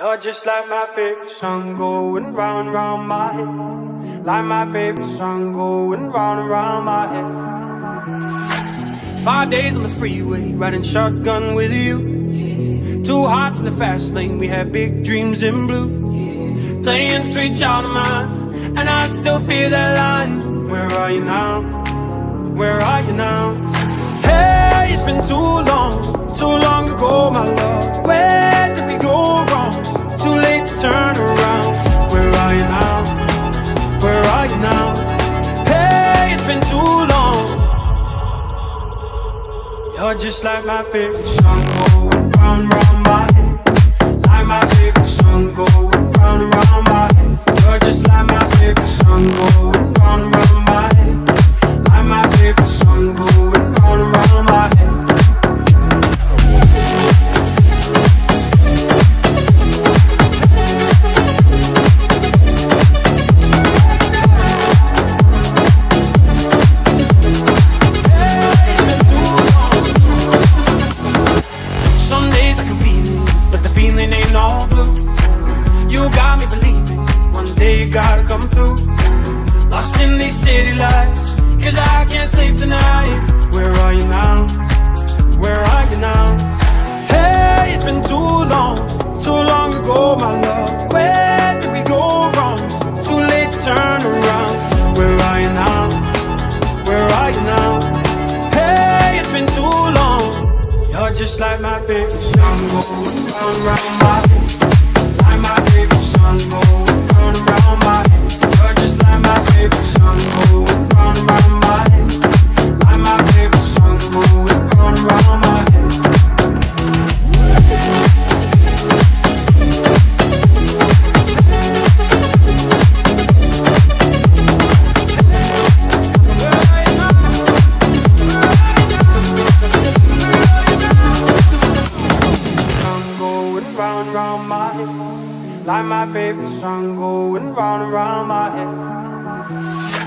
You're just like my favorite song going round round my head. Like my favorite song going round and round my head. Five days on the freeway, riding shotgun with you. Two hearts in the fast lane, we had big dreams in blue. Playing sweet child of mine, and I still feel that line. Where are you now? Where are you now? Hey, it's been too long, too long ago, You're just like my favorite song going round, round my head. Like my favorite song I can feel it, but the feeling ain't all blue. You got me believing one day you gotta come through. Lost in these city lights, cause I can't sleep tonight. Where are you now? Just like my favorite song going round my Like my favorite song going round and round my head.